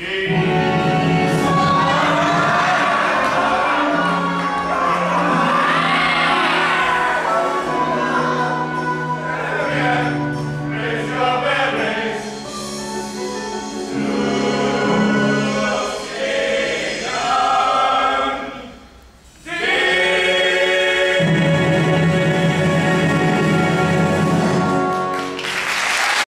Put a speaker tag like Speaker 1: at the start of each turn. Speaker 1: Yeah.